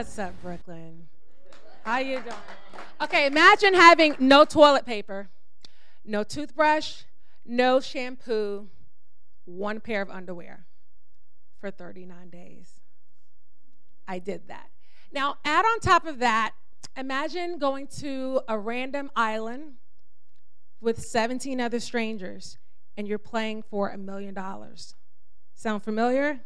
What's up, Brooklyn? How you doing? Okay, imagine having no toilet paper, no toothbrush, no shampoo, one pair of underwear for 39 days. I did that. Now, add on top of that, imagine going to a random island with 17 other strangers and you're playing for a million dollars. Sound familiar?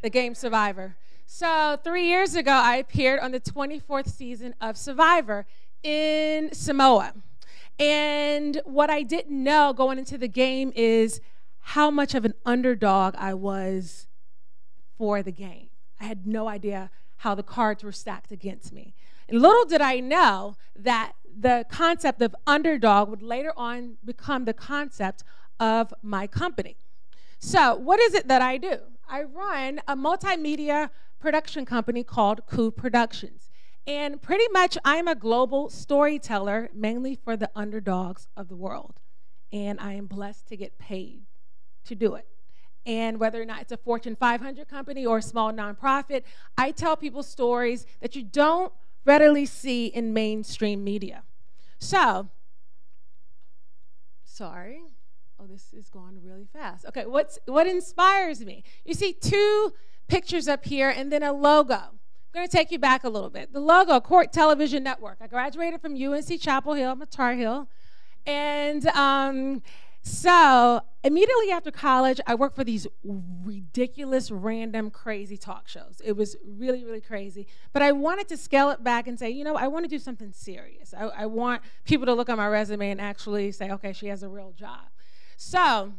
The game Survivor. So, three years ago, I appeared on the 24th season of Survivor in Samoa. And what I didn't know going into the game is how much of an underdog I was for the game. I had no idea how the cards were stacked against me. And little did I know that the concept of underdog would later on become the concept of my company. So, what is it that I do? I run a multimedia production company called Kuu Productions. And pretty much I'm a global storyteller, mainly for the underdogs of the world. And I am blessed to get paid to do it. And whether or not it's a Fortune 500 company or a small nonprofit, I tell people stories that you don't readily see in mainstream media. So, sorry. Oh, this is going really fast. Okay, what's, what inspires me? You see two pictures up here and then a logo. I'm going to take you back a little bit. The logo, Court Television Network. I graduated from UNC Chapel Hill, I'm a Tar Heel. And um, so immediately after college, I worked for these ridiculous, random, crazy talk shows. It was really, really crazy. But I wanted to scale it back and say, you know, I want to do something serious. I, I want people to look at my resume and actually say, okay, she has a real job. So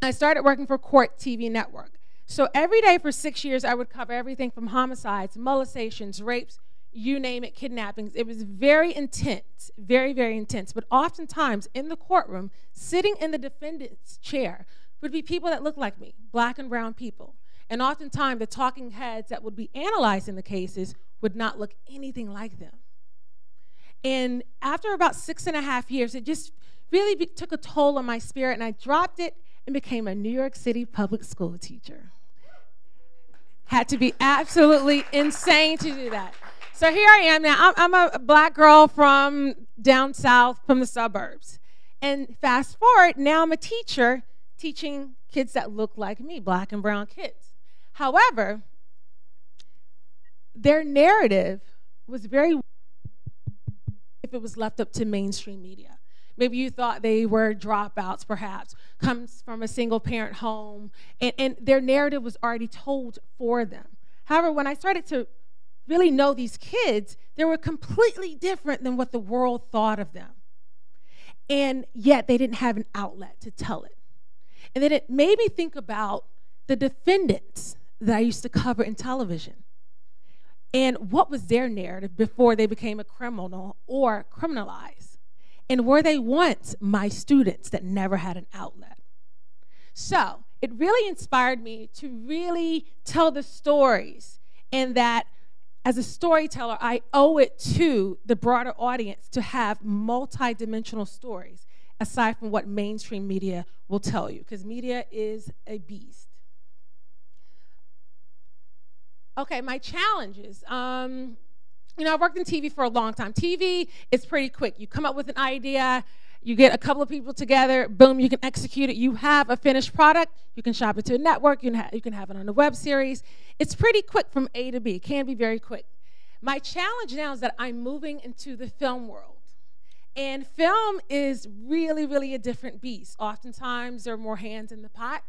I started working for Court TV Network. So every day for six years, I would cover everything from homicides, molestations, rapes, you name it, kidnappings. It was very intense, very, very intense. But oftentimes in the courtroom, sitting in the defendant's chair would be people that looked like me, black and brown people. And oftentimes the talking heads that would be analyzing the cases would not look anything like them. And after about six and a half years, it just really be, took a toll on my spirit, and I dropped it and became a New York City public school teacher. Had to be absolutely insane to do that. So here I am now. I'm, I'm a black girl from down south, from the suburbs. And fast forward, now I'm a teacher teaching kids that look like me, black and brown kids. However, their narrative was very if it was left up to mainstream media. Maybe you thought they were dropouts, perhaps, comes from a single parent home, and, and their narrative was already told for them. However, when I started to really know these kids, they were completely different than what the world thought of them. And yet they didn't have an outlet to tell it. And then it made me think about the defendants that I used to cover in television and what was their narrative before they became a criminal or criminalized. And were they once my students that never had an outlet? So it really inspired me to really tell the stories and that as a storyteller, I owe it to the broader audience to have multidimensional stories aside from what mainstream media will tell you, because media is a beast. Okay, my challenges. Um, you know, I've worked in TV for a long time. TV is pretty quick. You come up with an idea, you get a couple of people together, boom, you can execute it. You have a finished product. You can shop it to a network. You can, ha- you can have it on a web series. It's pretty quick from A to B. It can be very quick. My challenge now is that I'm moving into the film world. And film is really, really a different beast. Oftentimes, there are more hands in the pot.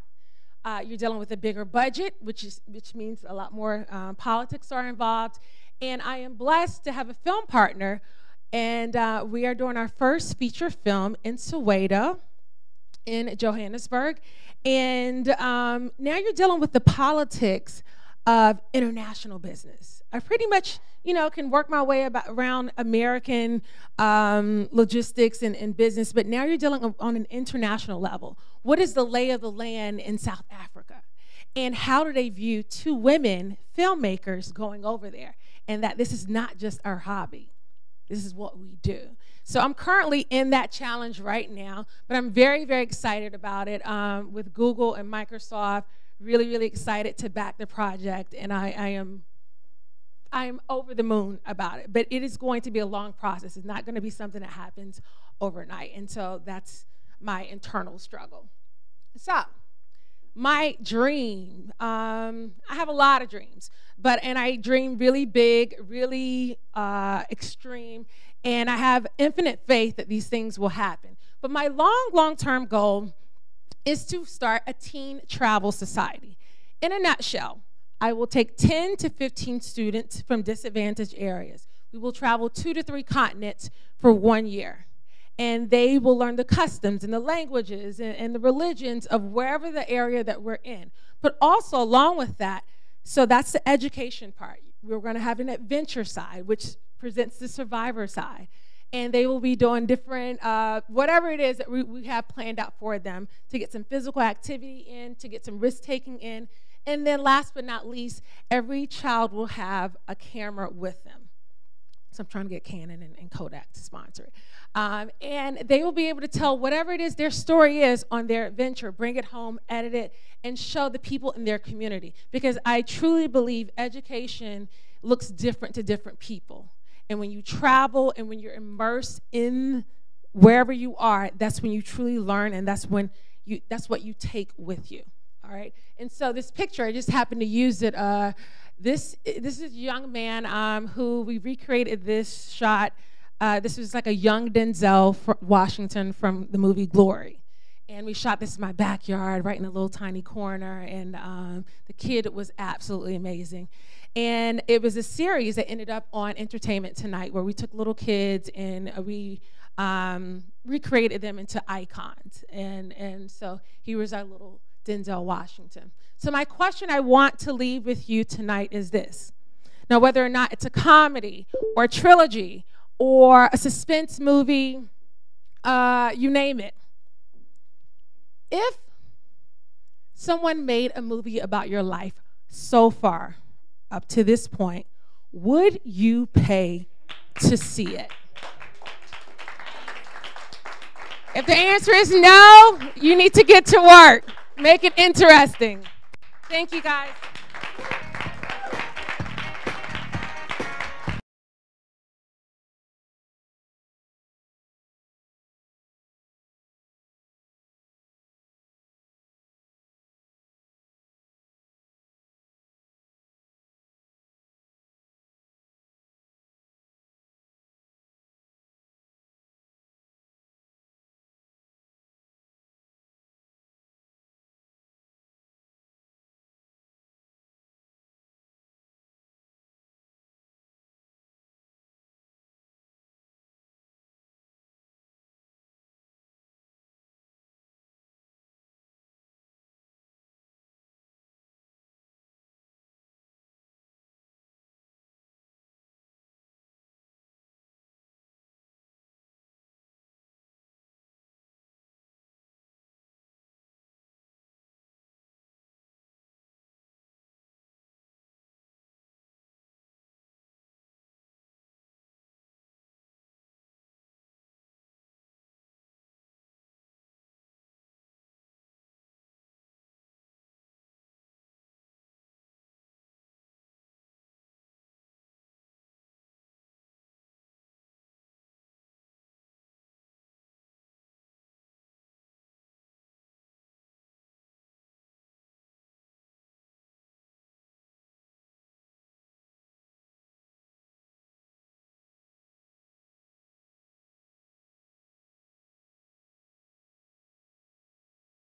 Uh, you're dealing with a bigger budget, which, is, which means a lot more um, politics are involved. And I am blessed to have a film partner and uh, we are doing our first feature film in Soweto, in Johannesburg. And um, now you're dealing with the politics of international business. I pretty much, you know, can work my way about, around American um, logistics and, and, business, but now you're dealing on an international level. What is the lay of the land in South Africa? And how do they view two women filmmakers going over there? And that this is not just our hobby. This is what we do. So I'm currently in that challenge right now, but I'm very, very excited about it um, with Google and Microsoft. Really, really excited to back the project, and I, I am I'm over the moon about it. But it is going to be a long process. It's not going to be something that happens overnight. And so that's my internal struggle. So, my dream. Um, I have a lot of dreams, but and I dream really big, really uh, extreme, and I have infinite faith that these things will happen. But my long, long term goal is to start a teen travel society. In a nutshell, I will take 10 to 15 students from disadvantaged areas. We will travel two to three continents for one year. And they will learn the customs and the languages and, and the religions of wherever the area that we're in. But also, along with that, so that's the education part. We're going to have an adventure side, which presents the survivor side and they will be doing different, uh, whatever it is that we, we have planned out for them to get some physical activity in, to get some risk taking in. And then, last but not least, every child will have a camera with them. So I'm trying to get Canon and, and Kodak to sponsor it. Um, and they will be able to tell whatever it is their story is on their adventure, bring it home, edit it, and show the people in their community. Because I truly believe education looks different to different people. And when you travel and when you're immersed in wherever you are, that's when you truly learn and that's when you that's what you take with you. All right. And so this picture, I just happened to use it. Uh, this this is a young man um, who we recreated this shot. Uh, this was like a young Denzel from Washington from the movie Glory. And we shot this in my backyard, right in a little tiny corner. And um, the kid was absolutely amazing. And it was a series that ended up on Entertainment Tonight where we took little kids and we um, recreated them into icons. And, and so he was our little Denzel Washington. So, my question I want to leave with you tonight is this. Now, whether or not it's a comedy or a trilogy or a suspense movie, uh, you name it. If someone made a movie about your life so far, up to this point, would you pay to see it? If the answer is no, you need to get to work. Make it interesting. Thank you, guys.